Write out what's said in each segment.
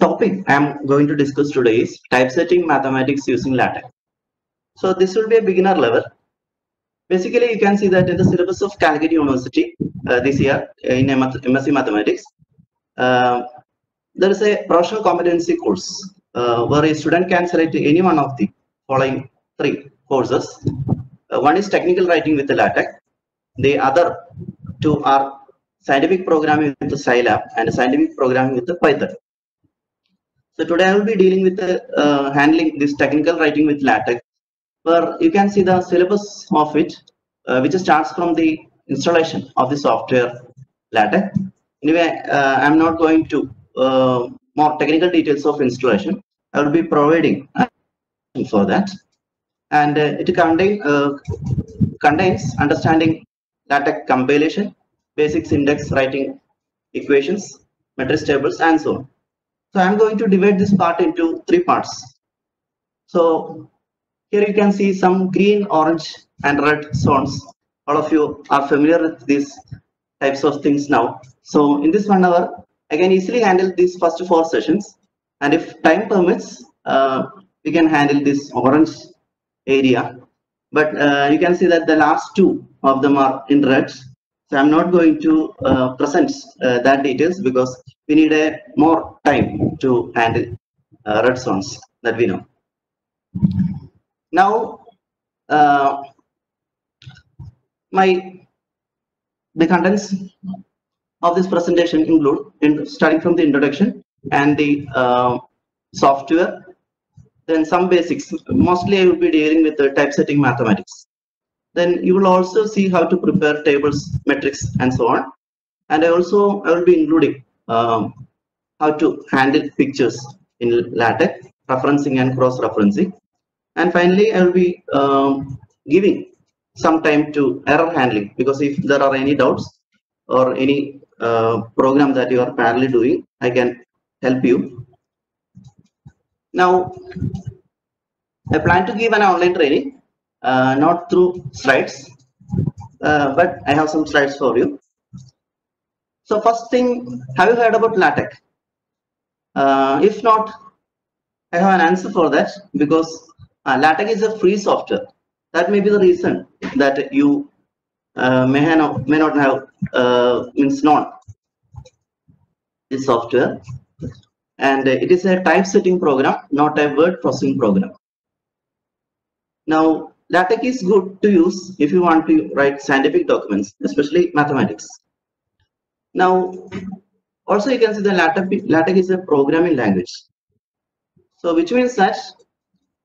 topic I'm going to discuss today is typesetting mathematics using LaTeX. So this will be a beginner level. Basically, you can see that in the syllabus of Calicut University uh, this year in MSc Mathematics, uh, there is a professional competency course uh, where a student can select any one of the following three courses. Uh, one is technical writing with the LaTeX. The other two are scientific programming with the Scilab and scientific programming with the Python. So today I will be dealing with the, uh, handling this technical writing with LaTeX, where you can see the syllabus of it, uh, which starts from the installation of the software LaTeX. Anyway, uh, I'm not going to uh, more technical details of installation. I will be providing for that, and uh, it contain, uh, contains understanding LaTeX compilation, basics index writing equations, matrix tables, and so on. So I'm going to divide this part into three parts. So here you can see some green, orange, and red zones. All of you are familiar with these types of things now. So in this one hour, I can easily handle these first four sessions. And if time permits, uh, we can handle this orange area. But uh, you can see that the last two of them are in red. So I'm not going to uh, present uh, that details because we need a more time to handle uh, red zones that we know. Now, uh, my the contents of this presentation include in, starting from the introduction and the uh, software, then some basics. Mostly I will be dealing with the typesetting mathematics. Then you will also see how to prepare tables, matrices, and so on. And I also I will be including um, how to handle pictures in LaTeX, referencing and cross-referencing. And finally, I will be um, giving some time to error handling because if there are any doubts or any uh, program that you are parallelly doing, I can help you. Now, I plan to give an online training, uh, not through slides, uh, but I have some slides for you. So first thing, have you heard about LaTeX? Uh, if not, I have an answer for that because uh, LaTeX is a free software. That may be the reason that you uh, may, have, may not have uh, means known this software. And it is a typesetting program, not a word processing program. Now, LaTeX is good to use if you want to write scientific documents, especially mathematics. Now, also you can see the LaTeX, is a programming language. So which means that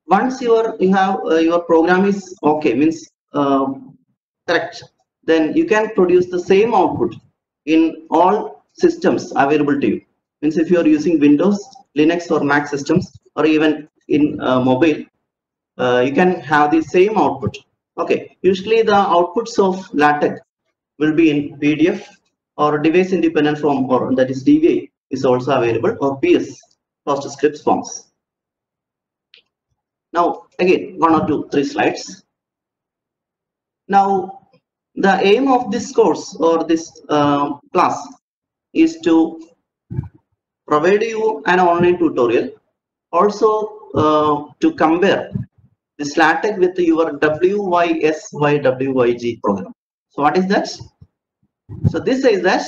once your you have uh, your program is okay means uh, correct, then you can produce the same output in all systems available to you. Means if you are using Windows, Linux, or Mac systems, or even in uh, mobile, uh, you can have the same output. Okay, usually the outputs of LaTeX will be in PDF or device independent form or that is DVI is also available or PS PostScript forms. Now again one or two three slides. Now the aim of this course or this uh, class is to provide you an online tutorial also uh, to compare this LaTeX with your WYSIWYG program. So what is that? So this says that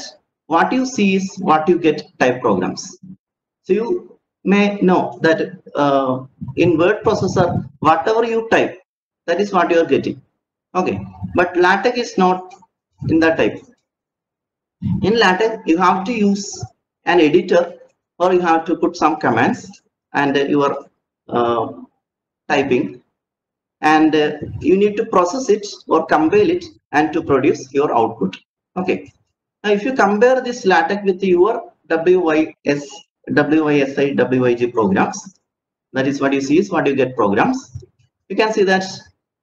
what you see is what you get type programs. So you may know that uh, in word processor, whatever you type, that is what you are getting. Okay, but LaTeX is not in that type. In LaTeX, you have to use an editor or you have to put some commands and uh, you are uh, typing and uh, you need to process it or compile it and to produce your output. Okay. Now, if you compare this LaTeX with your WYS, WYSI, WYG programs, that is what you see is what you get programs. You can see that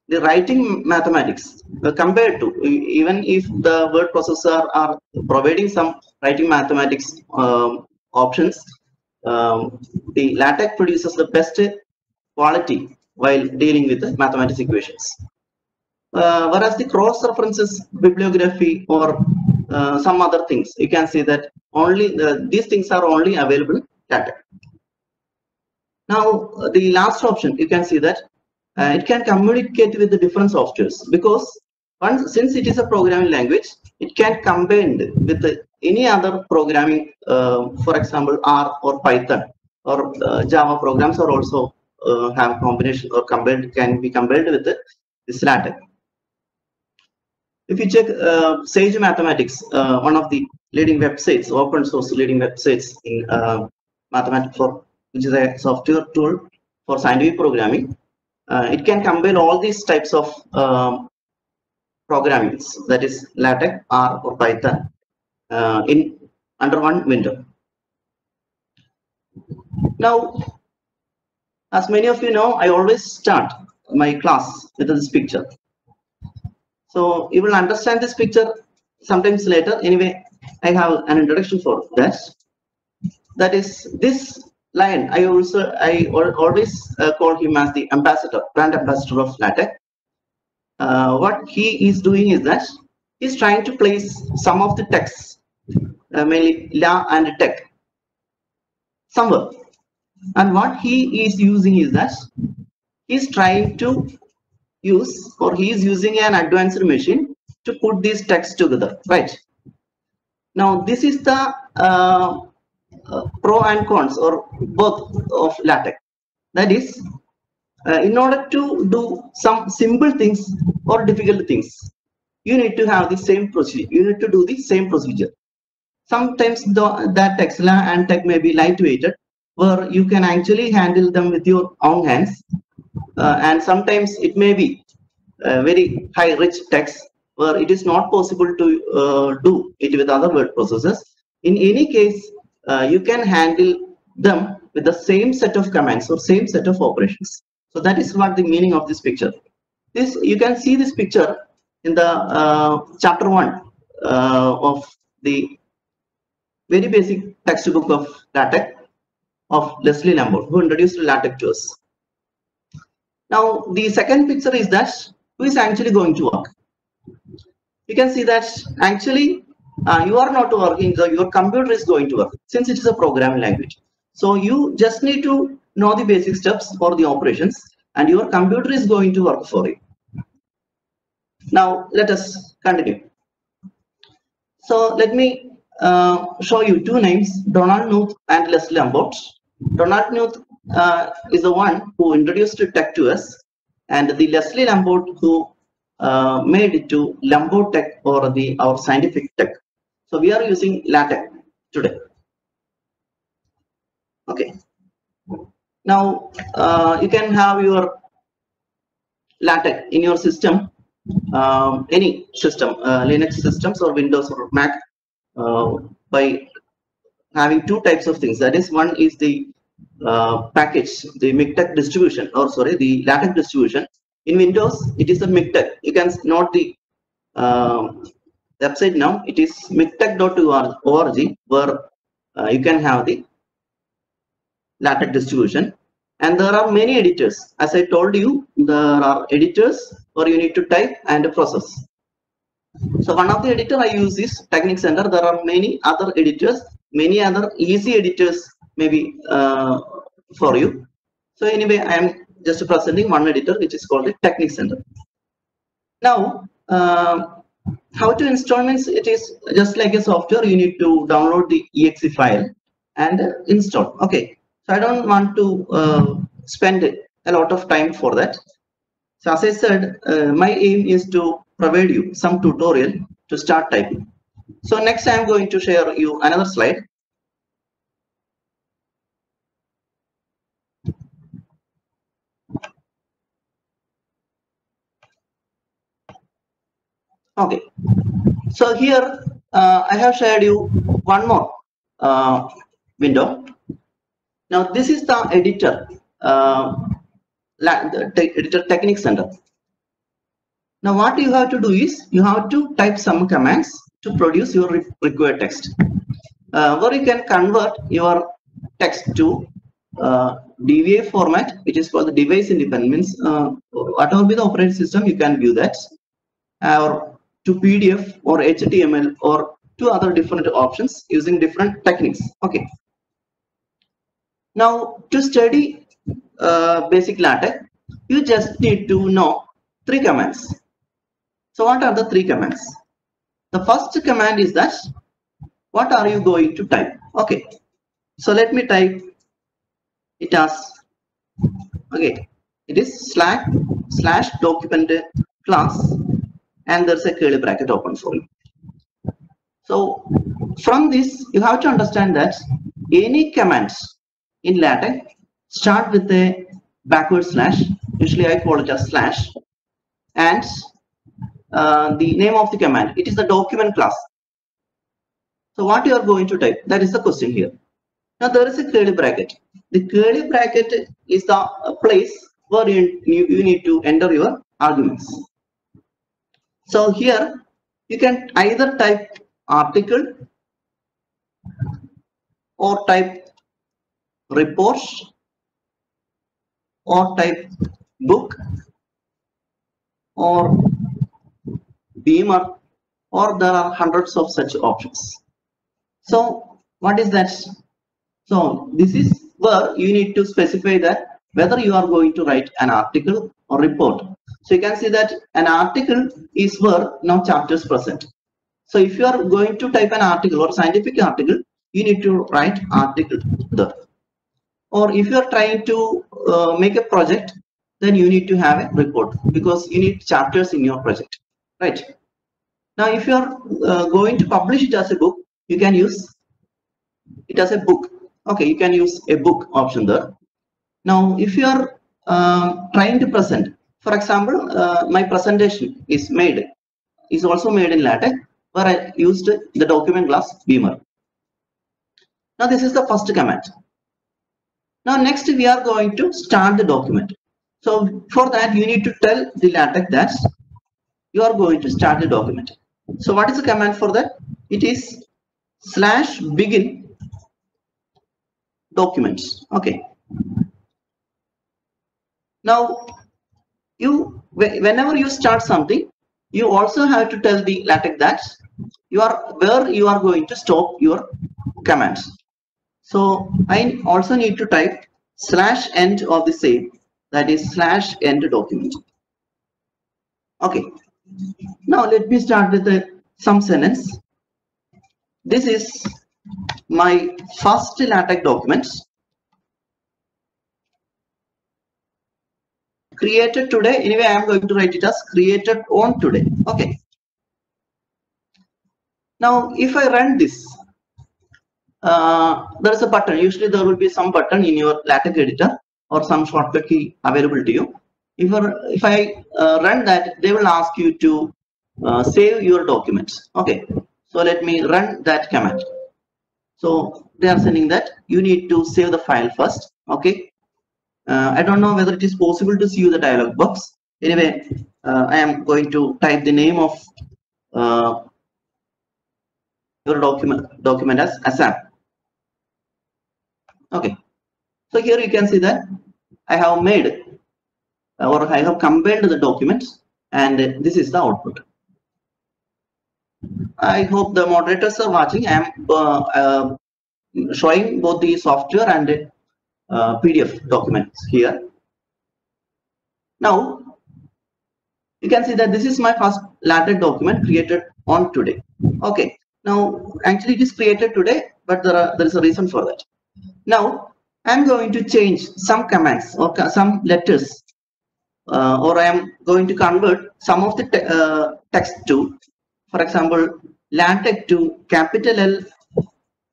the writing mathematics uh, compared to even if the word processor are providing some writing mathematics um, options, um, the LaTeX produces the best quality while dealing with the mathematics equations. Uh, whereas the cross references bibliography or uh, some other things, you can see that only the, these things are only available data. Now, uh, the last option, you can see that uh, it can communicate with the different softwares because once since it is a programming language, it can combine with the, any other programming, uh, for example, R or Python or uh, Java programs are also uh, have combination or combined can be combined with this LaTeX. If you check uh, Sage Mathematics, uh, one of the leading websites, open source leading websites in uh, mathematics for which is a software tool for scientific programming, uh, it can combine all these types of um, programmings, that is LaTeX, R, or Python, uh, in under one window. Now, as many of you know, I always start my class with this picture. So you will understand this picture sometimes later. Anyway, I have an introduction for that. That is this lion. I also I always uh, call him as the ambassador, brand ambassador of LaTeX. Uh, what he is doing is that he's trying to place some of the texts, uh, mainly la and tech, somewhere. And what he is using is that he's trying to use or he is using an advanced machine to put these texts together, right? Now this is the uh, uh, pro and cons or both of LaTeX. That is, uh, in order to do some simple things or difficult things, you need to have the same procedure. You need to do the same procedure. Sometimes the, that text and tech may be lightweighted, where you can actually handle them with your own hands. Uh, and sometimes it may be uh, very high rich text where it is not possible to uh, do it with other word processors. In any case, uh, you can handle them with the same set of commands or same set of operations. So that is what the meaning of this picture. This you can see this picture in the uh, chapter one uh, of the very basic textbook of LaTeX of Leslie Lamport, who introduced LaTeX to us. Now the second picture is that who is actually going to work. You can see that actually uh, you are not working, so your computer is going to work since it is a programming language. So you just need to know the basic steps for the operations and your computer is going to work for you. Now let us continue. So let me show you two names, Donald Knuth and Leslie Lamport. Donald Knuth uh, is the one who introduced TeX to us and the Leslie Lamport who uh, made it to Lamport TeX or the our scientific tech. So we are using LaTeX today. Okay. Now uh, you can have your LaTeX in your system, um, any system, uh, Linux systems or Windows or Mac, uh, by having two types of things. That is, one is the uh, package, the MikTeX distribution, or sorry, the LaTeX distribution. In Windows, it is a MikTeX. You can note the um, website now. It is miktex.org where uh, you can have the LaTeX distribution. And there are many editors. As I told you, there are editors where you need to type and process. So one of the editor I use is TeXnicCenter. There are many other editors, many other easy editors maybe uh, for you. So anyway, I am just presenting one editor which is called the TeXnicCenter. Now, uh, how to install means it is just like a software. You need to download the exe file and install. Okay, so I don't want to uh, spend a lot of time for that. So as I said, uh, my aim is to provide you some tutorial to start typing. So next I am going to share you another slide. Okay, so here uh, I have shared you one more uh, window. Now this is the editor, uh, the editor TeXnicCenter. Now what you have to do is you have to type some commands to produce your re required text. Uh, where you can convert your text to uh, DVI format, which is called the device independent. Uh, whatever be the operating system, you can view that. or to PDF or HTML or two other different options using different techniques. Okay. Now to study uh, basic LaTeX, you just need to know three commands. So what are the three commands? The first command is that what are you going to type? Okay, so let me type it as okay. It is slash slash document class and there's a curly bracket open for you. So from this, you have to understand that any commands in LaTeX start with a backward slash. Usually I call it a slash and uh, the name of the command. It is the document class. So what you are going to type? That is the question here. Now there is a curly bracket. The curly bracket is the place where you, you, you need to enter your arguments. So here you can either type article or type reports or type book or beamer or there are hundreds of such options. So what is that so this is where you need to specify that whether you are going to write an article or report. So you can see that an article is where now chapters present. So if you are going to type an article or scientific article you need to write article there. Or if you are trying to uh, make a project then you need to have a report because you need chapters in your project right. Now if you are uh, going to publish it as a book you can use it as a book. Okay you can use a book option there. Now if you are uh, trying to present for example uh, my presentation is made is also made in latex where i used the document class beamer. Now this is the first command. Now next we are going to start the document. So for that you need to tell the LaTeX that you are going to start the document. So what is the command for that? It is slash begin documents. Okay. Now you whenever you start something you also have to tell the LaTeX that you are where you are going to stop your commands. So I also need to type slash end of the same that is slash end document. Okay. Now let me start with the, some sentence. This is my first LaTeX document created today. Anyway, I am going to write it as created on today. Okay. Now, if I run this, uh, there is a button. Usually there will be some button in your LaTeX editor or some shortcut key available to you. If, if I uh, run that, they will ask you to uh, save your documents. Okay, so let me run that command. So they are sending that you need to save the file first. Okay, uh, I don't know whether it is possible to see the dialog box. Anyway, uh, I am going to type the name of uh, your document document as ASAP okay so here you can see that i have made or i have compiled the documents and this is the output. I hope the moderators are watching. I am uh, uh, showing both the software and uh, pdf documents here. Now you can see that this is my first latex document created on today. Okay. Now actually it is created today but there are there is a reason for that. Now, I'm going to change some commands or some letters uh, or I am going to convert some of the te uh, text to, for example, LaTeX to capital L,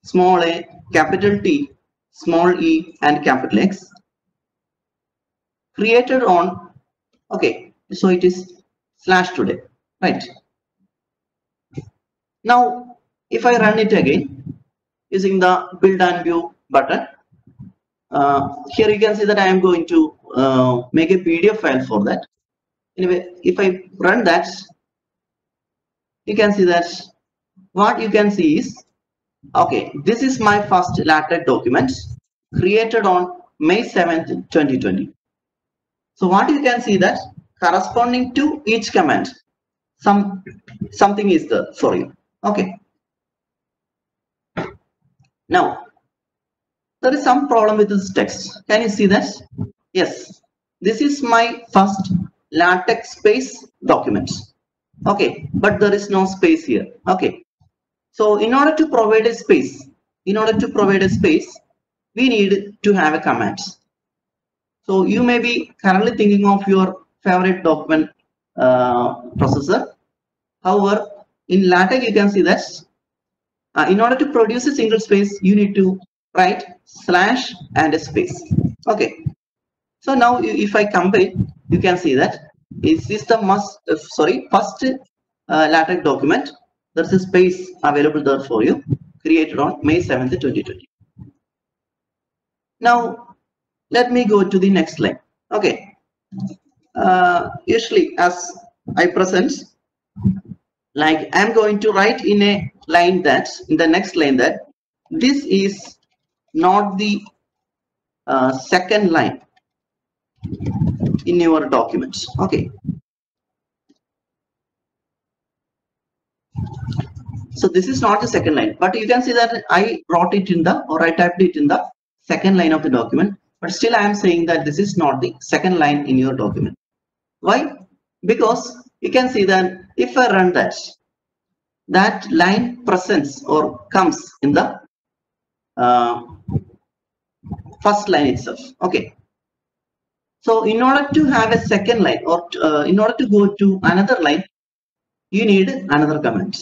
small a, capital T, small e, and capital X. Created on, okay, so it is slash today, right? Now, if I run it again using the build and view button. Uh, here you can see that I am going to uh, make a PDF file for that. Anyway, if I run that, you can see that what you can see is, okay, this is my first LaTeX document created on May 7th, 2020. So what you can see that corresponding to each command, some something is there for you. Okay. Now, there is some problem with this text. Can you see that? Yes. This is my first latex space document okay. But there is no space here. Okay. So in order to provide a space in order to provide a space we need to have a command. So you may be currently thinking of your favorite document uh, processor. However in latex you can see that uh, in order to produce a single space you need to write slash and a space. Okay so now if i combine you can see that this is the must uh, sorry first uh, latex document there's a space available there for you created on may 7th 2020 now let me go to the next line okay. Uh, usually as i present like i'm going to write in a line that in the next line that this is not the uh, second line in your documents. Okay. So this is not the second line but you can see that i wrote it in the or i typed it in the second line of the document but still i am saying that this is not the second line in your document. Why? Because you can see that if i run that that line presents or comes in the uh, first line itself. Okay so in order to have a second line or uh, in order to go to another line you need another command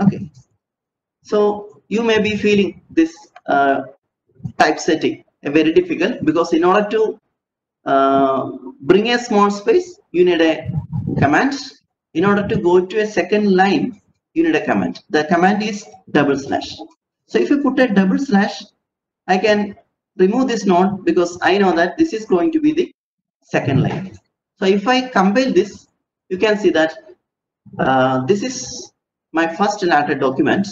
okay. So you may be feeling this uh, typesetting very difficult because in order to uh, bring a small space you need a command. In order to go to a second line you need a command. The command is double slash. So if you put a double slash i can remove this node because i know that this is going to be the second line so if i compile this you can see that uh, this is my first latex document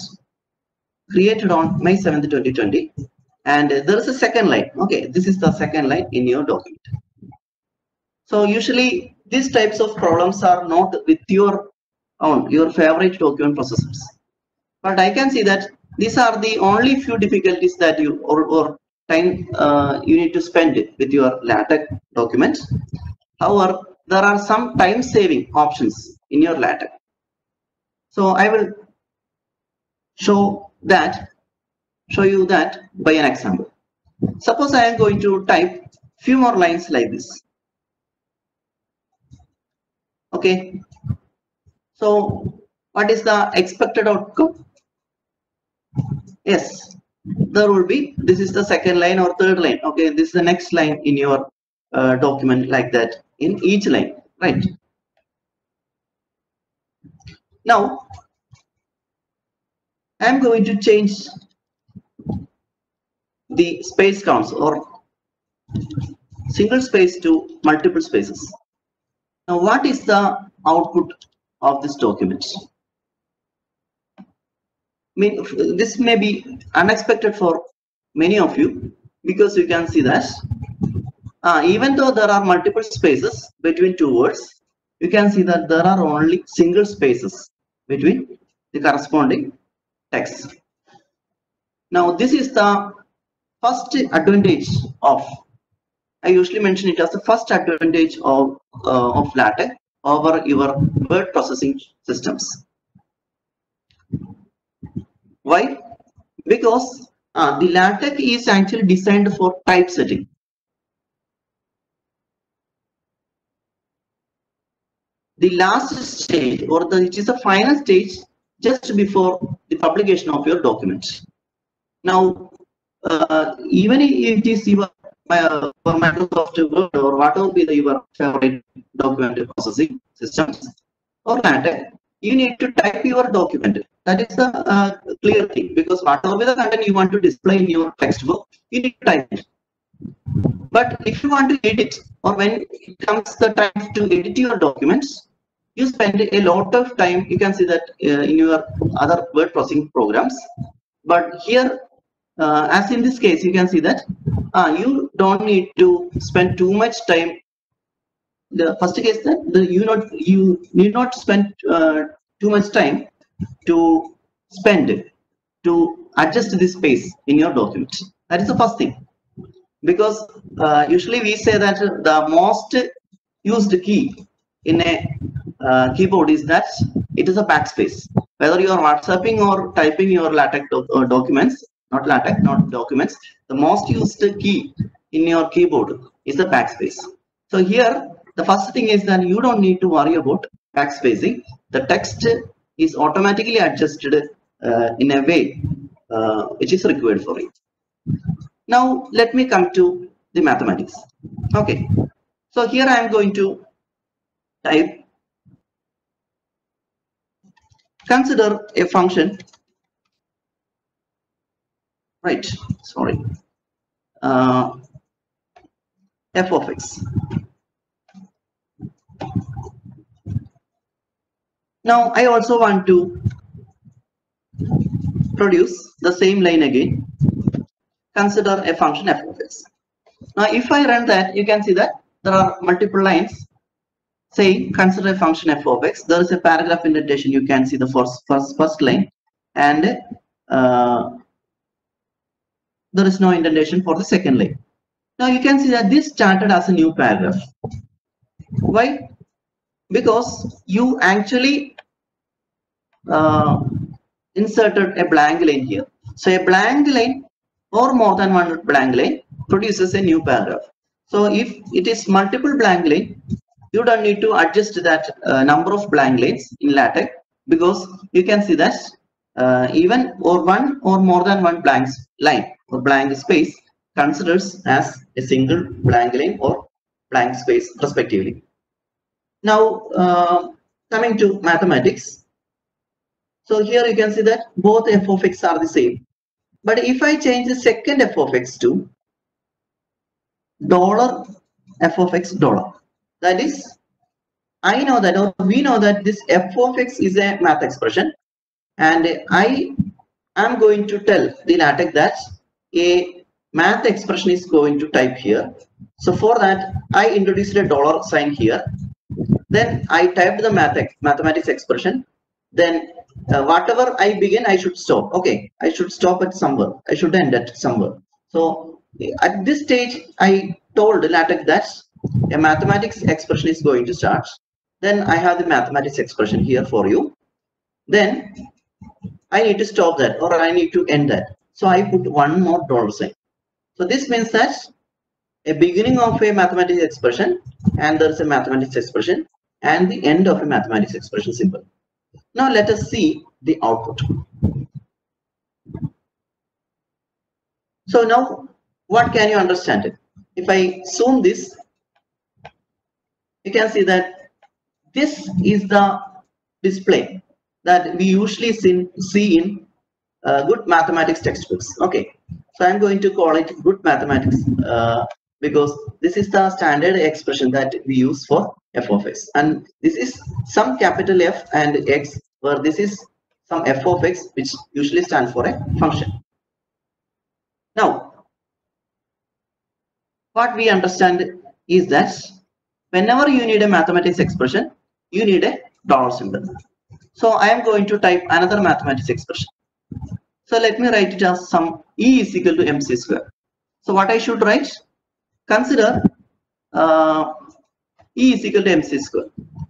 created on May 7th, 2020. And there is a second line. Okay, this is the second line in your document. So usually these types of problems are not with your own, your favorite document processors. But I can see that these are the only few difficulties that you or, or time uh, you need to spend it with your LaTeX documents. However, there are some time saving options in your LaTeX. So I will show that, show you that by an example. Suppose I am going to type few more lines like this. Okay. So what is the expected outcome? Yes, there will be, this is the second line or third line. Okay, this is the next line in your uh, document like that in each line, right? Now, I'm going to change the space counts or single space to multiple spaces. Now, what is the output of this document? Mean, this may be unexpected for many of you because you can see that uh, even though there are multiple spaces between two words, you can see that there are only single spaces between the corresponding text. Now, this is the first advantage of, I usually mention it as the first advantage of, uh, of LaTeX over your word processing systems. Why? Because uh, the LaTeX is actually designed for typesetting. The last stage or the, which is the final stage just before the publication of your document. Now, uh, even if it is your uh, for Microsoft Word or whatever be the, your favorite document processing systems or LaTeX, you need to type your document. That is the uh, clear thing because whatever the content you want to display in your textbook, you need to type it. But if you want to edit or when it comes the time to edit your documents, you spend a lot of time you can see that uh, in your other word processing programs but here uh, as in this case you can see that uh, you don't need to spend too much time the first case that the, you not you need not spend uh, too much time to spend to adjust this space in your document. That is the first thing. Because uh, usually we say that the most used key in a uh, keyboard is that it is a backspace whether you are whatsapping or typing your latex doc uh, documents not latex not documents the most used key in your keyboard is the backspace so here the first thing is that you don't need to worry about backspacing the text is automatically adjusted uh, in a way uh, which is required for it. Now let me come to the mathematics. Okay. So here i am going to type consider a function. Right. Sorry. Uh, f of x now i also want to produce the same line again. Consider a function f of x. Now if i run that you can see that there are multiple lines say consider a function f of x. There is a paragraph indentation you can see the first first first line. And uh, there is no indentation for the second line. Now you can see that this started as a new paragraph. Why because you actually uh, inserted a blank line here so a blank line or more than one blank line produces a new paragraph so if it is multiple blank line you don't need to adjust that uh, number of blank lines in LaTeX because you can see that uh, even or one or more than one blank line or blank space considers as a single blank line or blank space respectively. Now uh, coming to mathematics. So here you can see that both f of x are the same. But if I change the second f of x to dollar f of x dollar that is i know that or we know that this f of x is a math expression and i am going to tell the latex that a math expression is going to type here so for that i introduced a dollar sign here then i typed the math mathematics expression. Then uh, whatever i begin i should stop. Okay i should stop at somewhere. I should end at somewhere. So at this stage i told latex that a mathematics expression is going to start. Then i have the mathematics expression here for you. Then i need to stop that or i need to end that. So i put one more dollar sign. So this means that a beginning of a mathematics expression and there is a mathematics expression and the end of a mathematics expression symbol. Now let us see the output. So now what can you understand it? If i zoom this you can see that this is the display that we usually see, in uh, good mathematics textbooks. Okay. So i'm going to call it good mathematics uh, because this is the standard expression that we use for f of x. And this is some capital f and x where this is some f of x which usually stands for a function. Now what we understand is that whenever you need a mathematics expression you need a dollar symbol. So i am going to type another mathematics expression. So let me write it as some e is equal to mc square. So what i should write? Consider uh, e is equal to mc square.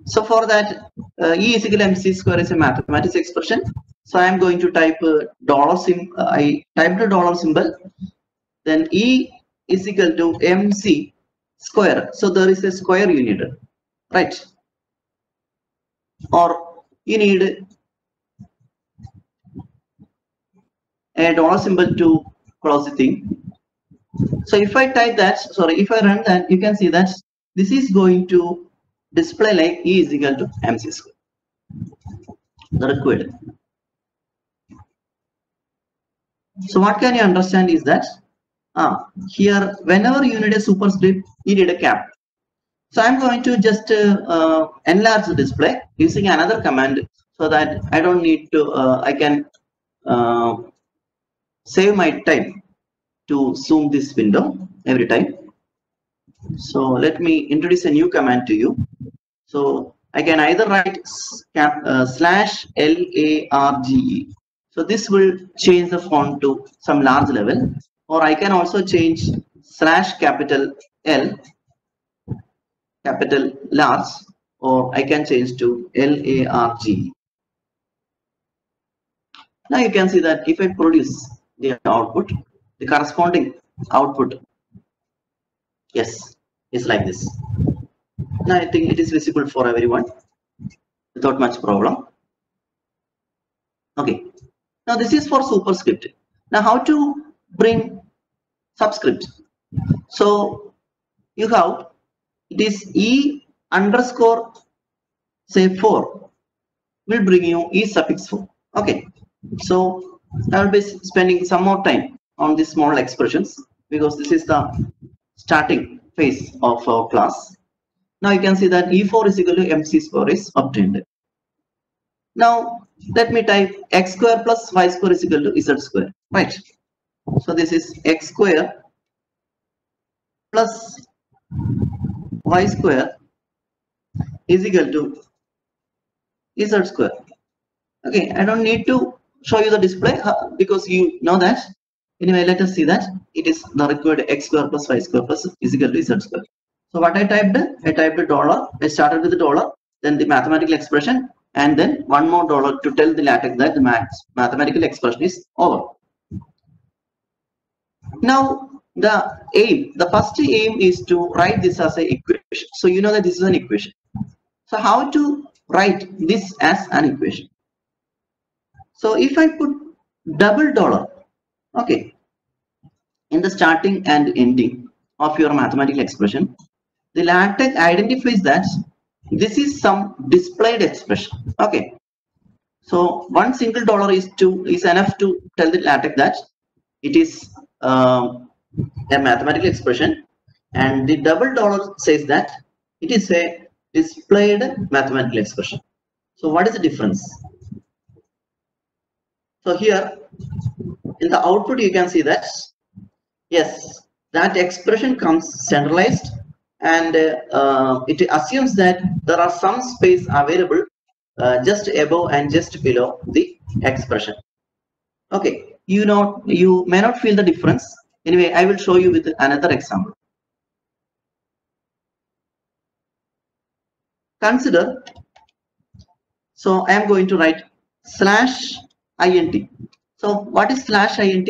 So for that uh, e is equal to mc square is a mathematics expression. So i am going to type dollar sim uh, i typed the dollar symbol. Then e is equal to mc square. So there is a square you need right? Or you need a dollar symbol to close the thing. So if i type that sorry if i run that you can see that this is going to display like e is equal to mc square. The required. So what can you understand is that uh, here whenever you need a superscript you need a cap. So i'm going to just uh, uh, enlarge the display using another command so that i don't need to uh, i can uh, save my time to zoom this window every time so let me introduce a new command to you. So i can either write uh, slash l a r g e. So this will change the font to some large level. Or I can also change slash capital L, capital large, or I can change to L-A-R-G. Now you can see that if I produce the output, the corresponding output, yes, is like this. Now I think it is visible for everyone without much problem. Okay. Now this is for superscript. Now how to bring subscript? So you have it is E underscore say 4 will bring you E suffix 4. Okay. So I will be spending some more time on these small expressions because this is the starting phase of our class. Now you can see that E4 is equal to MC square is obtained. Now let me type x square plus y square is equal to z square, right? So this is x square plus y square is equal to z square. Okay, I don't need to show you the display because you know that. Anyway, let us see that it is the required x square plus y square plus is equal to z square. So what I typed, I typed a dollar. I started with the dollar, then the mathematical expression, and then one more dollar to tell the LaTeX that the math, mathematical expression is over. Now the aim, the first aim is to write this as an equation. So you know that this is an equation. So how to write this as an equation? So if I put double dollar, okay, in the starting and ending of your mathematical expression, the LaTeX identifies that this is some displayed expression. Okay. So one single dollar is to is enough to tell the LaTeX that it is uh, a mathematical expression, and the double dollar says that it is a displayed mathematical expression. So what is the difference? So here in the output you can see that. Yes that expression comes centralized and uh, it assumes that there are some space available uh, just above and just below the expression. Okay you know you may not feel the difference. Anyway i will show you with another example. Consider so i am going to write slash int so what is slash int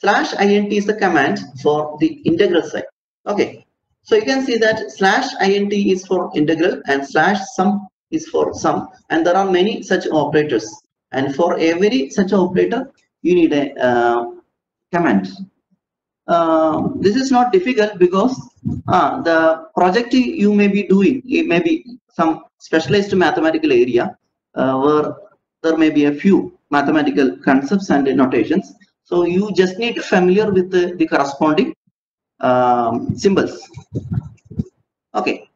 slash int is the command for the integral side. Okay. So you can see that slash int is for integral and slash sum is for sum. And there are many such operators. And for every such operator you need a uh, command. Uh, this is not difficult because uh, the project you may be doing it may be some specialized mathematical area uh, where there may be a few mathematical concepts and notations. So you just need to familiar with the, the corresponding um, symbols. Okay.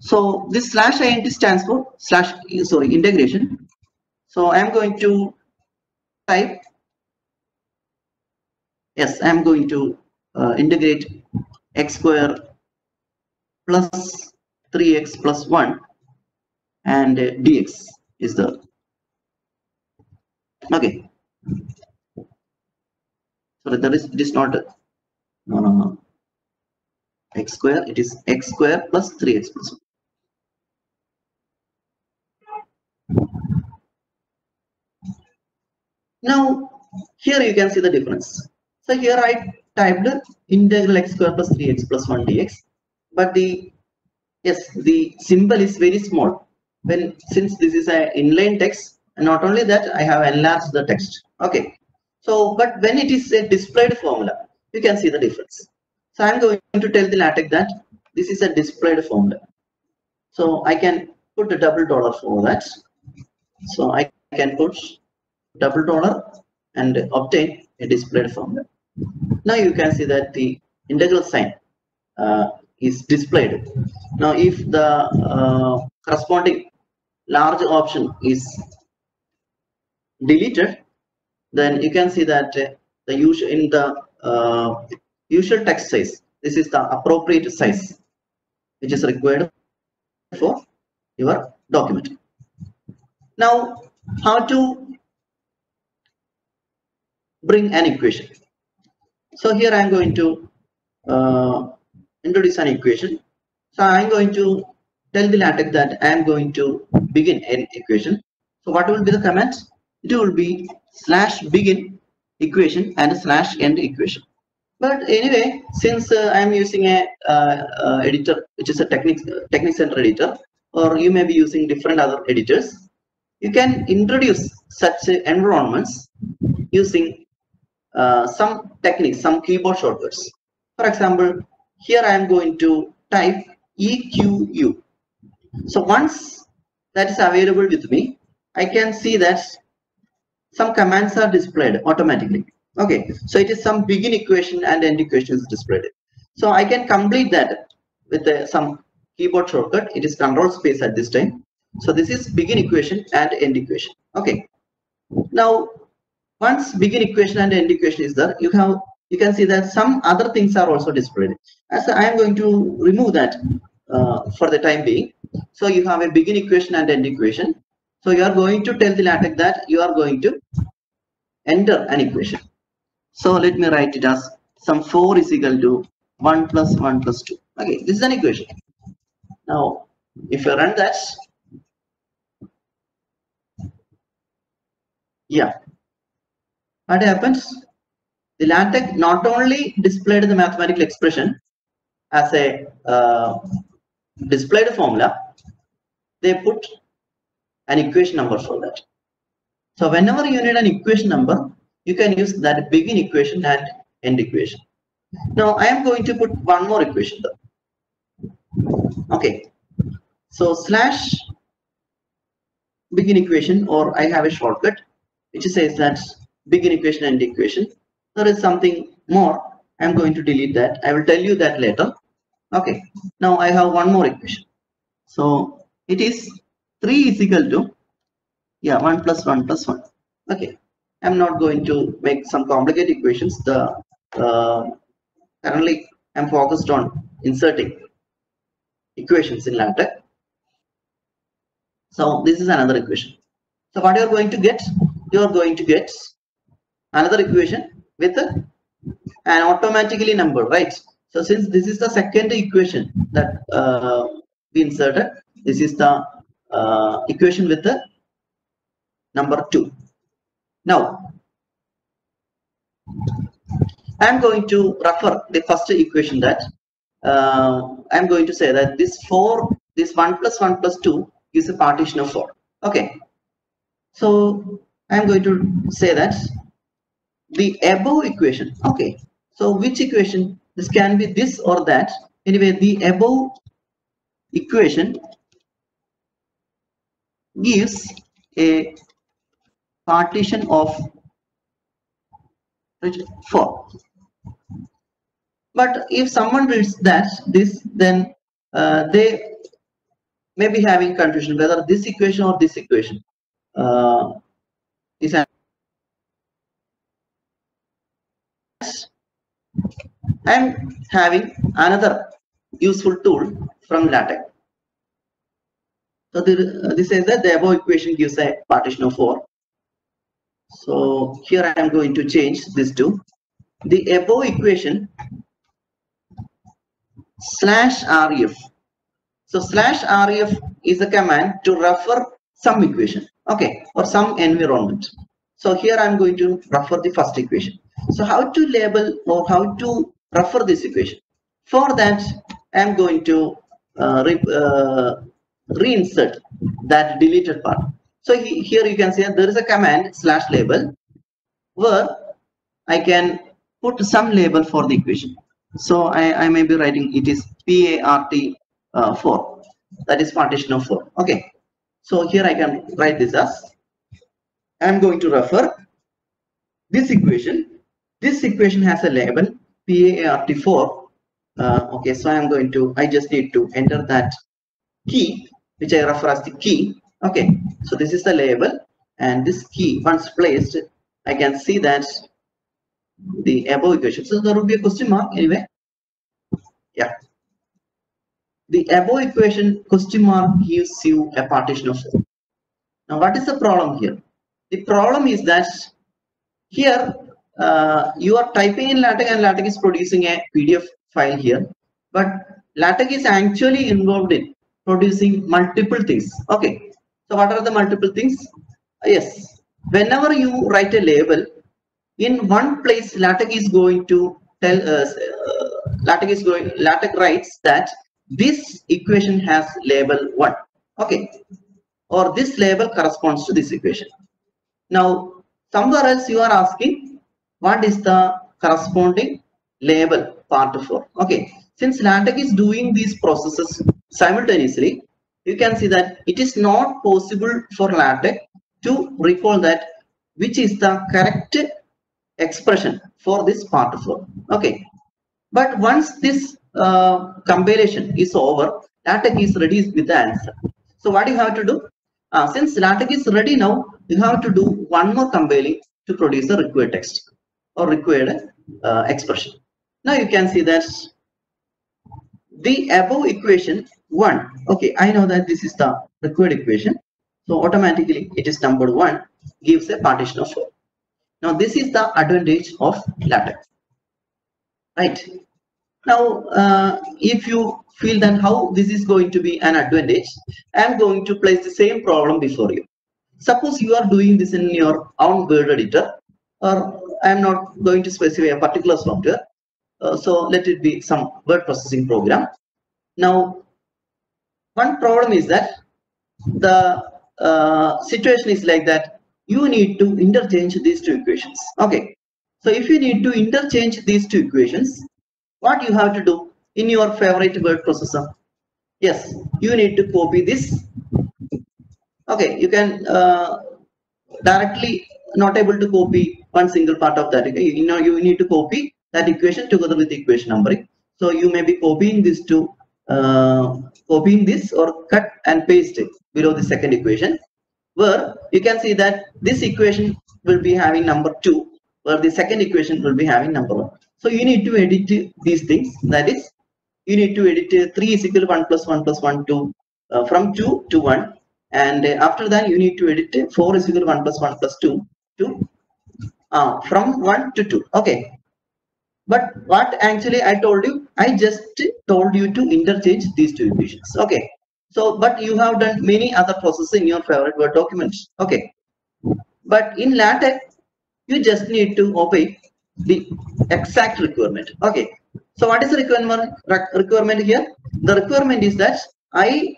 So this slash int stands for slash sorry integration. So i am going to type yes i am going to uh, integrate x square plus 3x plus 1 and uh, dx is the okay. So that is it is not no no no. X square it is x square plus 3x plus 1 now here you can see the difference. So here i typed integral x square plus 3x plus 1 dx but the yes the symbol is very small. When since this is an inline text and not only that i have enlarged the text. Okay. So but when it is a displayed formula you can see the difference. So i'm going to tell the latex that this is a displayed formula. So i can put a double dollar for that. So i can put double dollar and obtain a displayed formula. Now you can see that the integral sign uh, is displayed. Now if the uh, corresponding large option is deleted then you can see that uh, the usual in the uh, usual text size this is the appropriate size which is required for your document now how to bring an equation so here i am going to uh, introduce an equation. So I'm going to tell the LaTeX that I am going to begin an equation. So what will be the command? It will be slash begin equation and slash end equation. But anyway, since uh, I am using a uh, uh, editor, which is a Technics TeXnicCenter editor, or you may be using different other editors, you can introduce such environments using uh, some techniques, some keyboard shortcuts. For example, here I am going to type EQU. So once that is available with me, I can see that some commands are displayed automatically. Okay, so it is some begin equation and end equation is displayed. So I can complete that with uh, some keyboard shortcut. It is control space at this time. So this is begin equation and end equation. Okay. Now, once begin equation and end equation is there, you have you can see that some other things are also displayed. As I am going to remove that uh, for the time being. So you have a begin equation and end equation. So you are going to tell the LaTeX that you are going to enter an equation. So let me write it as some 4 is equal to 1 plus 1 plus 2. Okay, this is an equation. Now, if you run that, yeah, what happens? The LaTeX not only displayed the mathematical expression as a uh, displayed formula, they put an equation number for that. So whenever you need an equation number, you can use that begin equation and end equation. Now I am going to put one more equation though. Okay, so slash begin equation or I have a shortcut which says that begin equation and equation. There is something more. I'm going to delete that. I will tell you that later. Okay, now I have one more equation. So it is 3 is equal to, yeah, 1 plus 1 plus 1. Okay, I'm not going to make some complicated equations. The uh, Currently, I'm focused on inserting equations in LaTeX. So this is another equation. So what you are going to get? You are going to get another equation with a, an automatically number, right? So since this is the second equation that uh, we inserted, this is the uh, equation with the number 2. Now, I'm going to refer the first equation that uh, I'm going to say that this 4, this 1 plus 1 plus 2 is a partition of 4. Okay. So I'm going to say that the above equation. Okay. So which equation? This can be this or that. Anyway, the above equation gives a partition of 4 but if someone reads that this then uh, they may be having confusion whether this equation or this equation uh, is an I'm having another useful tool from LaTeX. So the, this says that the above equation gives a partition of 4. So here I am going to change this to the above equation slash ref. So slash ref is a command to refer some equation, okay, or some environment. So here I'm going to refer the first equation. So how to label or how to refer this equation? For that, I'm going to uh, uh, reinsert that deleted part. So he, here you can see there is a command slash label where I can put some label for the equation. So I, I may be writing it is PART uh, 4 that is partition of 4. Okay. So here I can write this as I am going to refer this equation. This equation has a label PART 4. Uh, okay, so I am going to I just need to enter that key which I refer as the key. Okay, so this is the label and this key once placed I can see that the above equation. So there will be a question mark anyway. Yeah. The above equation question mark gives you a partition of 4. Now what is the problem here? The problem is that here uh, you are typing in LaTeX and LaTeX is producing a PDF file here but latex is actually involved in producing multiple things. Okay. So what are the multiple things? Yes. Whenever you write a label in one place latex is going to tell us uh, latex is going latex writes that this equation has label 1 okay. Or this label corresponds to this equation. Now somewhere else you are asking what is the corresponding label part 4 okay. Since latex is doing these processes simultaneously you can see that it is not possible for latex to recall that which is the correct expression for this part of 4 okay. But once this uh, compilation is over latex is ready with the answer. So what you have to do? Uh, since latex is ready now you have to do one more compiling to produce the required text or required uh, expression. Now you can see that the above equation 1 okay i know that this is the required equation. So automatically it is number 1 gives a partition of 4 now this is the advantage of latex right? Now uh, if you feel then how this is going to be an advantage i am going to place the same problem before you. Suppose you are doing this in your own word editor or i am not going to specify a particular software. Uh, so let it be some word processing program. Now one problem is that the uh, situation is like that you need to interchange these two equations. Okay. So if you need to interchange these two equations what you have to do in your favorite word processor? Yes you need to copy this. Okay you can uh, directly not able to copy one single part of that. You know you need to copy that equation together with the equation numbering. So you may be copying these to uh, copying this or cut and paste it below the second equation where you can see that this equation will be having number 2 where the second equation will be having number 1 so you need to edit these things. That is you need to edit 3 is equal to 1 plus 1 plus 1 to uh, from 2 to 1 and uh, after that you need to edit 4 is equal to 1 plus 1 plus 2 to uh, from 1 to 2 okay. But what actually i told you i just told you to interchange these two equations. Okay. So but you have done many other processes in your favorite word documents. Okay. But in latex you just need to obey the exact requirement. Okay. So what is the requirement requirement here? The requirement is that i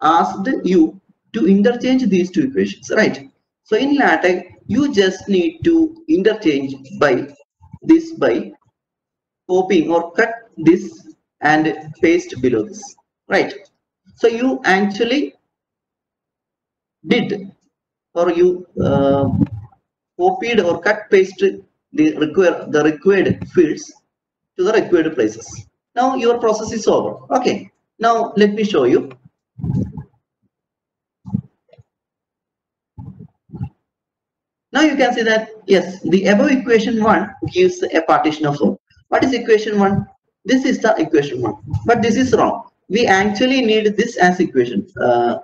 asked you to interchange these two equations right? So in latex you just need to interchange by this by copying or cut this and paste below this right? So you actually did or you uh, copied or cut paste the require the required fields to the required places. Now your process is over. Okay. Now let me show you. Now you can see that yes the above equation 1 gives a partition of 4 what is equation 1 this is the equation 1 but this is wrong. We actually need this as equation uh,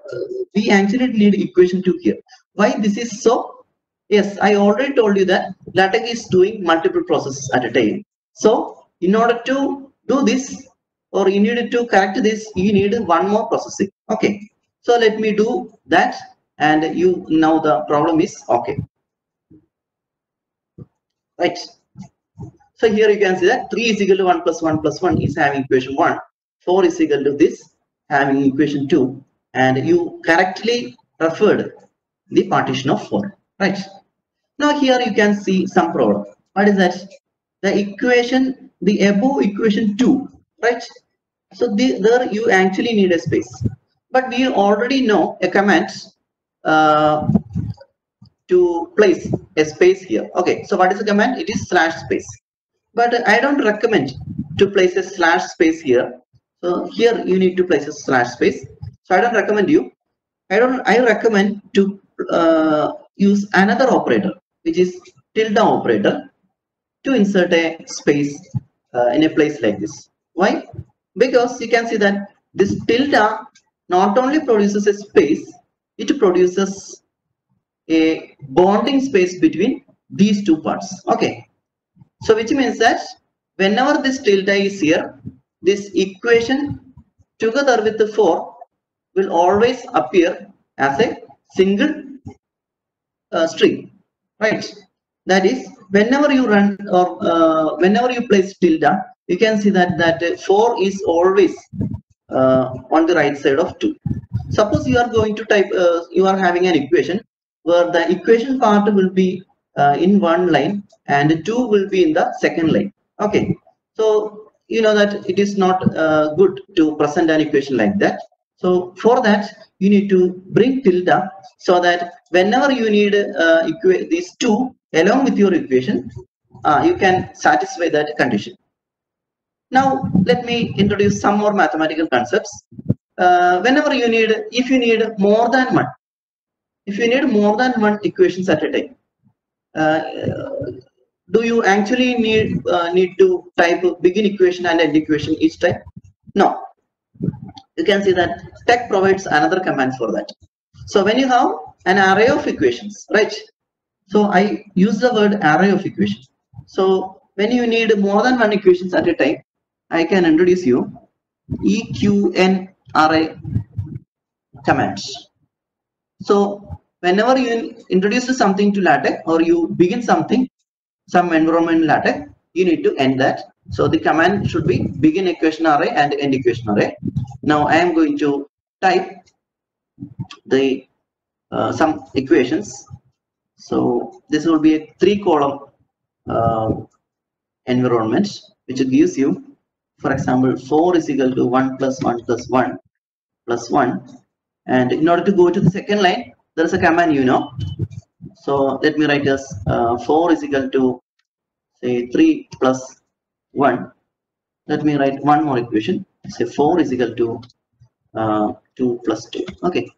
we actually need equation 2 here. Why this is so? Yes i already told you that latex is doing multiple processes at a time. So in order to do this or you need to correct this you need one more processing. Okay so let me do that and you now the problem is okay. Right so here you can see that 3 is equal to 1 plus 1 plus 1 is having equation 1 4 is equal to this having equation 2 and you correctly referred the partition of 4 right? Now here you can see some problem. What is that? The equation the above equation 2 right? So the, there you actually need a space. But we already know a command uh, to place a space here. Okay so what is the command? It is slash space but i don't recommend to place a slash space here. So here you need to place a slash space. So i don't recommend you. I don't i recommend to uh, use another operator which is tilde operator to insert a space uh, in a place like this. Why? Because you can see that this tilde not only produces a space it produces a bonding space between these two parts. Okay so which means that whenever this tilde is here, this equation together with the 4 will always appear as a single uh, string, right? That is, whenever you run or uh, whenever you place tilde, you can see that that uh, 4 is always uh, on the right side of 2. Suppose you are going to type, uh, you are having an equation where the equation part will be uh, in one line and 2 will be in the second line. Okay, so you know that it is not uh, good to present an equation like that. So for that, you need to bring tilde so that whenever you need uh, these two along with your equation, uh, you can satisfy that condition. Now, let me introduce some more mathematical concepts. Uh, whenever you need, if you need more than one, if you need more than one equations at a time, do you actually need uh, need to type begin equation and end equation each time? No. You can see that TeX provides another command for that. So when you have an array of equations, right? So I use the word array of equations. So when you need more than one equations at a time, I can introduce you EQN array commands. So whenever you introduce something to LaTeX or you begin something, some environment in LaTeX, you need to end that. So the command should be begin equation array and end equation array. Now I am going to type the uh, some equations. So this will be a three column uh, environment which gives you, for example, 4 is equal to 1 plus 1 plus 1 plus 1. And in order to go to the second line, there is a command you know. So let me write as uh, 4 is equal to say 3 plus 1. Let me write one more equation. Say 4 is equal to uh, 2 plus 2. Okay.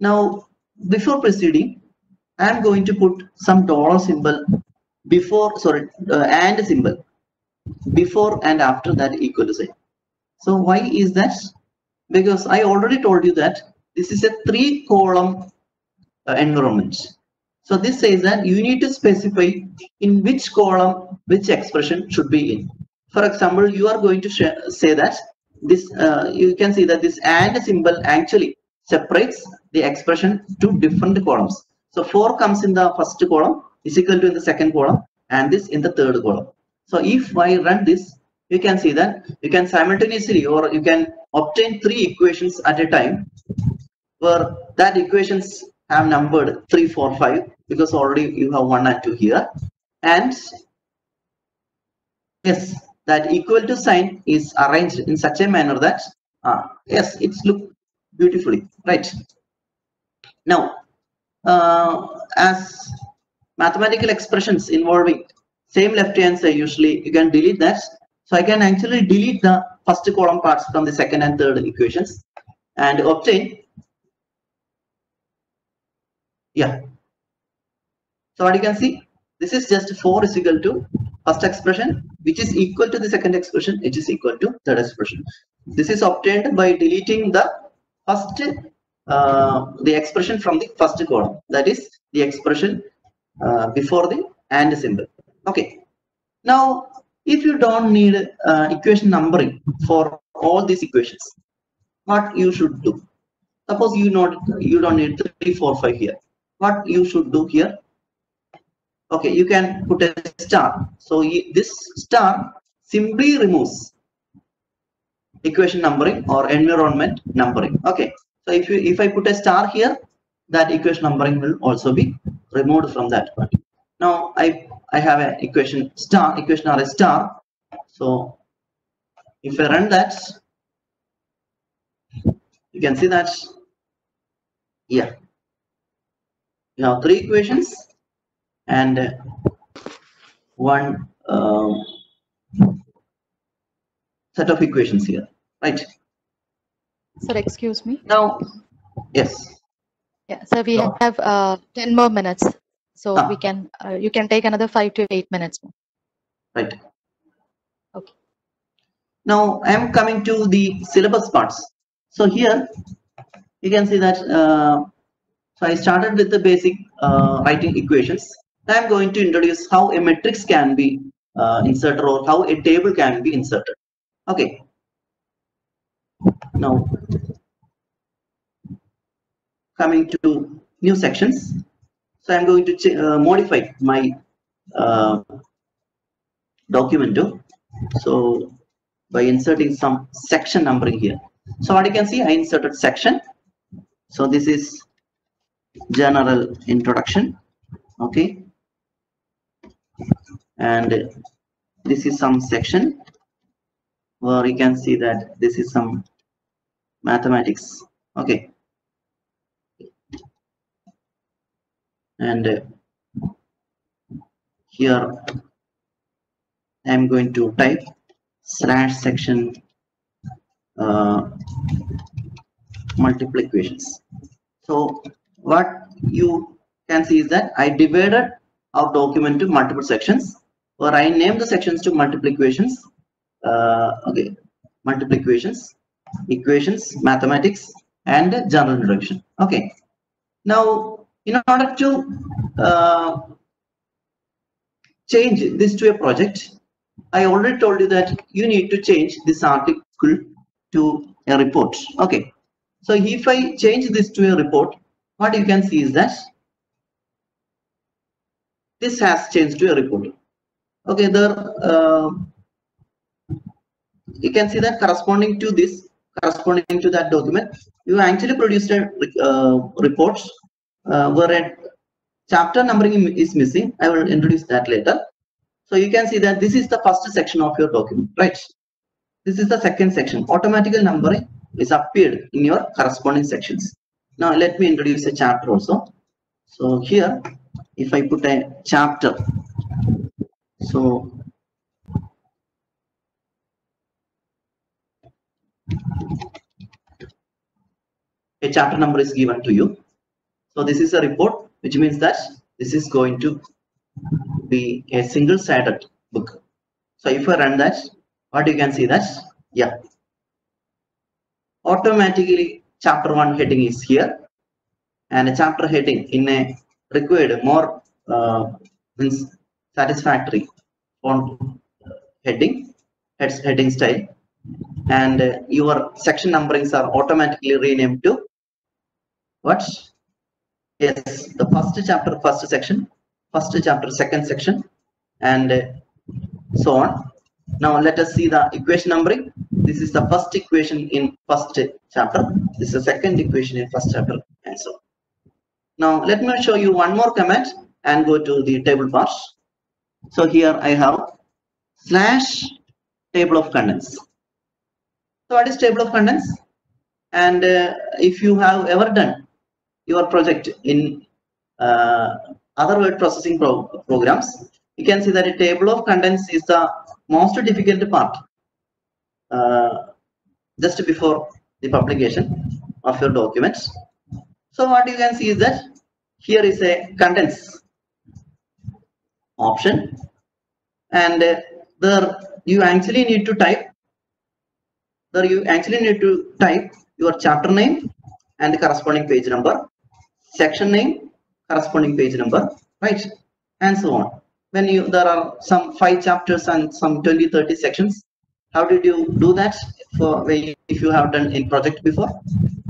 Now, before proceeding, I am going to put some dollar symbol before, sorry, uh, and symbol before and after that equal to sign. So why is that? Because I already told you that this is a three column uh, environment. So this says that you need to specify in which column which expression should be in. For example, you are going to say that this uh, you can see that this and symbol actually separates the expression to different columns. So 4 comes in the first column is equal to in the second column and this in the third column. So if I run this, you can see that you can simultaneously or you can obtain three equations at a time where that equations have numbered 3, 4, 5 because already you have 1 and 2 here. And yes, that equal to sign is arranged in such a manner that uh, yes, it's look beautifully, right? Now, uh, as mathematical expressions involving same left hand side usually you can delete that so i can actually delete the first column parts from the second and third equations and obtain yeah. So what you can see this is just 4 is equal to first expression which is equal to the second expression which is equal to third expression. This is obtained by deleting the first uh, the expression from the first column. That is the expression uh, before the and symbol. Okay. Now if you don't need uh, equation numbering for all these equations what you should do? Suppose you not you don't need three four five here what you should do here. Okay you can put a star. So this star simply removes equation numbering or environment numbering. Okay so if you if i put a star here that equation numbering will also be removed from that one now i I have an equation star, equation are a star. So if I run that, you can see that, yeah, you have three equations and one um, set of equations here, right? Sir, excuse me. Now, yes. Yeah, so we so, have uh, 10 more minutes. So ah. we can, uh, you can take another five to eight minutes more. Right. Okay. Now I am coming to the syllabus parts. So here you can see that, uh, so I started with the basic uh, writing equations. I am going to introduce how a matrix can be uh, inserter or how a table can be inserted. Okay. Now, coming to new sections. So I'm going to uh, modify my uh, document. So by inserting some section numbering here. So what you can see, I inserted section. So this is general introduction. Okay. And this is some section where you can see that this is some mathematics. Okay. And here I'm going to type slash section uh, multiple equations. So what you can see is that I divided our document to multiple sections or I named the sections to multiple equations. Uh, okay, multiple equations, equations, mathematics, and general introduction. Okay. Now, in order to uh, change this to a project, I already told you that you need to change this article to a report. Okay. So if I change this to a report, what you can see is that this has changed to a report. Okay, there uh, you can see that corresponding to this, corresponding to that document, you actually produced a uh, report uh, where a chapter numbering is missing. I will introduce that later. So you can see that this is the first section of your document, right? This is the second section. Automatical numbering is appeared in your corresponding sections. Now let me introduce a chapter also. So here, if I put a chapter, so a chapter number is given to you. So this is a report, which means that this is going to be a single-sided book. So if I run that, what you can see that, yeah, automatically chapter one heading is here, and a chapter heading in a required more uh, satisfactory font heading, heads heading style, and uh, your section numberings are automatically renamed to what? Yes, the first chapter, first section, first chapter, second section, and uh, so on. Now let us see the equation numbering. This is the first equation in first chapter. This is the second equation in first chapter, and so on. Now let me show you one more comment and go to the table part. So here I have slash table of contents. So what is table of contents? And uh, if you have ever done your project in uh, other word processing pro programs, you can see that a table of contents is the most difficult part uh, just before the publication of your documents. So what you can see is that here is a contents option and uh, there you actually need to type there you actually need to type your chapter name and the corresponding page number section name corresponding page number right and so on when you there are some five chapters and some 20 30 sections. How did you do that for if you have done in project before?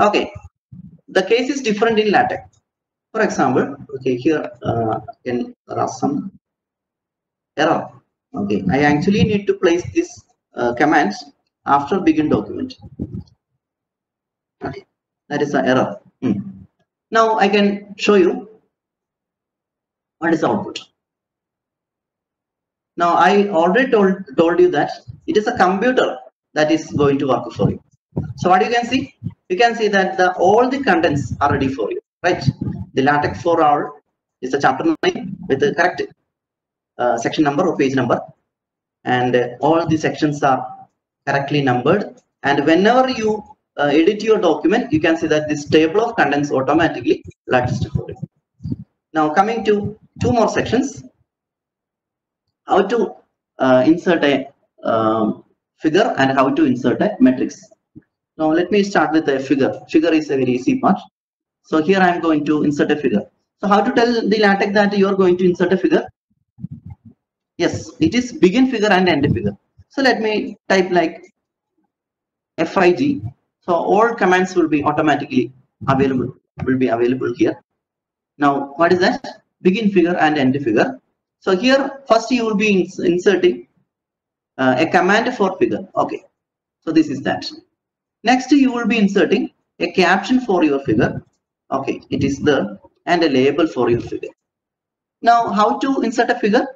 Okay. The case is different in latex. For example okay here uh, in there are some error. Okay i actually need to place this uh, commands after begin document. Okay that is the error. Hmm. now i can show you what is the output now i already told told you that it is a computer that is going to work for you. So what you can see? You can see that the all the contents are ready for you right? The latex 4 hour is the chapter name with the correct uh, section number or page number. And uh, all the sections are correctly numbered. And whenever you uh, edit your document you can see that this table of contents automatically latticed for you now coming to two more sections how to uh, insert a um, figure and how to insert a matrix. Now let me start with a figure. Figure is a very easy part. So here i am going to insert a figure. So how to tell the latex that you are going to insert a figure? Yes it is begin figure and end figure. So let me type like fig so all commands will be automatically available will be available here. Now what is that? Begin figure and end figure so here first you will be ins- inserting uh, a command for figure. Okay. So this is that. Next you will be inserting a caption for your figure. Okay. It is there and a label for your figure. Now how to insert a figure?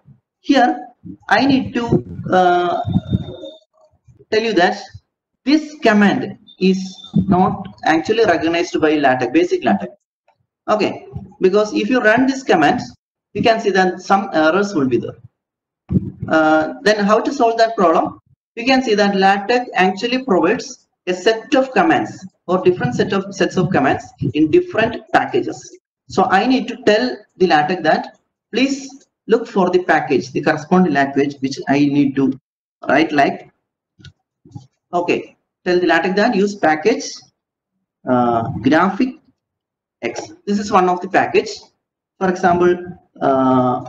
Here i need to uh, tell you that this command is not actually recognized by latex basic latex. Okay. Because if you run this command you can see that some errors will be there. Uh, then how to solve that problem? We can see that latex actually provides a set of commands or different set of sets of commands in different packages. So i need to tell the latex that please look for the package the corresponding language which i need to write like. Okay tell the latex that use package uh, graphic x. This is one of the package. For example uh,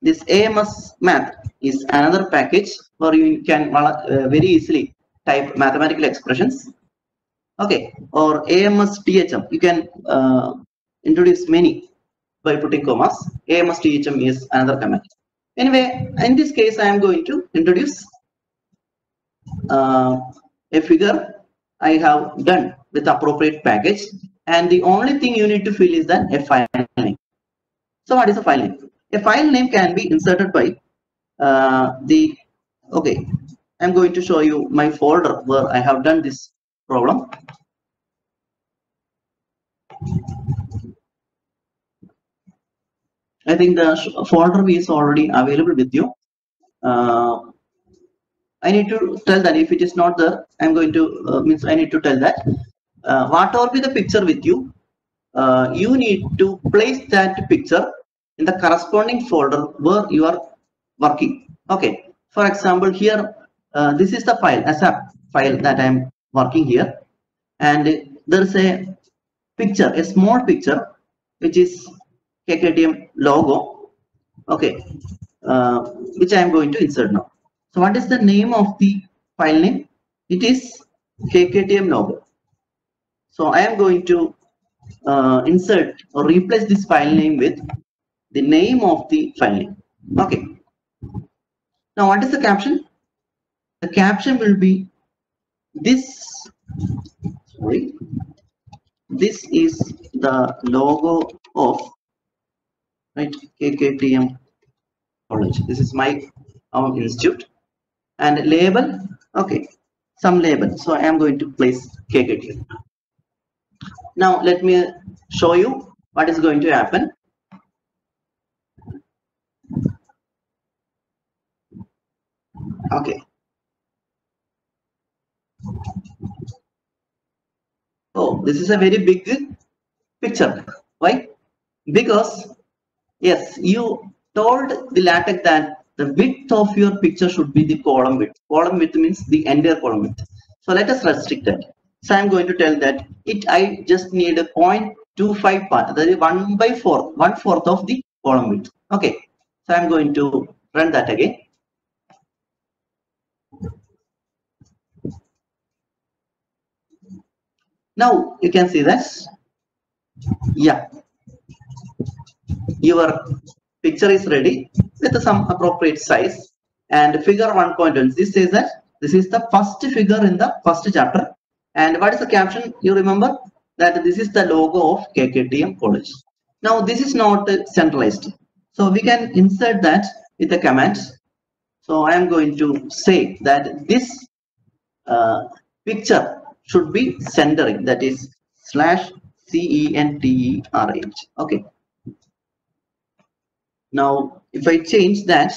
this amsmath is another package where you can uh, very easily type mathematical expressions. Okay or amsthm you can uh, introduce many by putting commas. Amsthm is another command. Anyway in this case i am going to introduce uh, a figure i have done with appropriate package. And the only thing you need to fill is a file name so what is a file name? A file name can be inserted by uh, the okay i'm going to show you my folder where i have done this problem. I think the folder is already available with you. Uh, i need to tell that if it is not there i'm going to uh, means i need to tell that. Uh, whatever be the picture with you uh, you need to place that picture in the corresponding folder where you are working. Okay. For example here uh, this is the file asap file that i am working here. And there is a picture a small picture which is kkTM logo. Okay. Uh, which i am going to insert now. So what is the name of the file name? It is kkTM logo. So i am going to uh, insert or replace this file name with the name of the file name. Okay. Now what is the caption? The caption will be this sorry this is the logo of right kktm college. This is my own institute. And label okay some label. So i am going to place kktm now let me show you what is going to happen. Okay. Oh this is a very big picture. Why? Because yes you told the latex that the width of your picture should be the column width. Column width means the entire column width. So let us restrict that so i'm going to tell that it i just need a 0.25 part that is 1 by 4 one fourth of the column width. Okay. So i'm going to run that again. Now you can see that yeah. Your picture is ready with some appropriate size. And figure 1.1 this says that this is the first figure in the first chapter and what is the caption? You remember that this is the logo of kktm college. Now this is not centralized. So we can insert that with the command so i am going to say that this uh, picture should be centering that is slash c e n t e r h. Okay. Now if i change that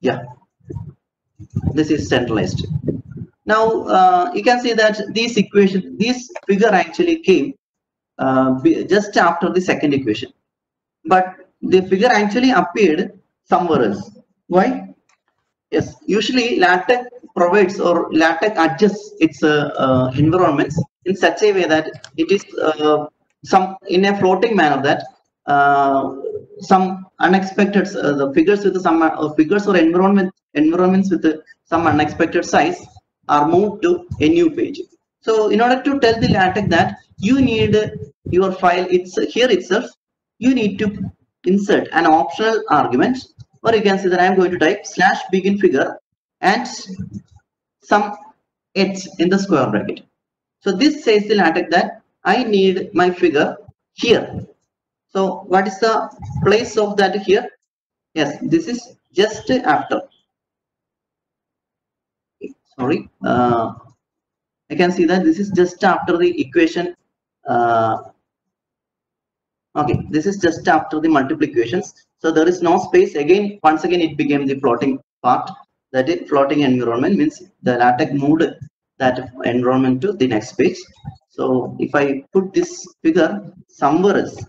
yeah. This is centralized. Now uh, you can see that this equation this figure actually came uh, just after the second equation. But the figure actually appeared somewhere else. Why? Yes, usually LaTeX provides or LaTeX adjusts its uh, uh, environments in such a way that it is uh, some in a floating manner that uh, some unexpected uh, the figures with some uh, figures or environment environments with uh, some unexpected size are moved to a new page. So in order to tell the LaTeX that you need your file it's here itself, you need to insert an optional argument or you can say that I am going to type slash begin figure and some h in the square bracket. So this says the LaTeX that I need my figure here. So what is the place of that here? Yes, this is just after. Sorry, uh, I can see that this is just after the equation. Uh, okay, this is just after the multiple equations. So there is no space. Again, once again, it became the floating part. That is floating environment means the LaTeX moved that environment to the next page. So if I put this figure somewhere else,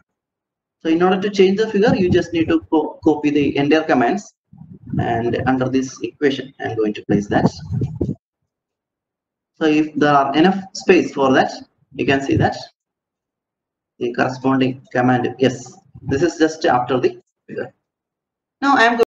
so in order to change the figure, you just need to co copy the entire commands and under this equation, I'm going to place that. So if there are enough space for that, you can see that the corresponding command, yes, this is just after the figure. Now I am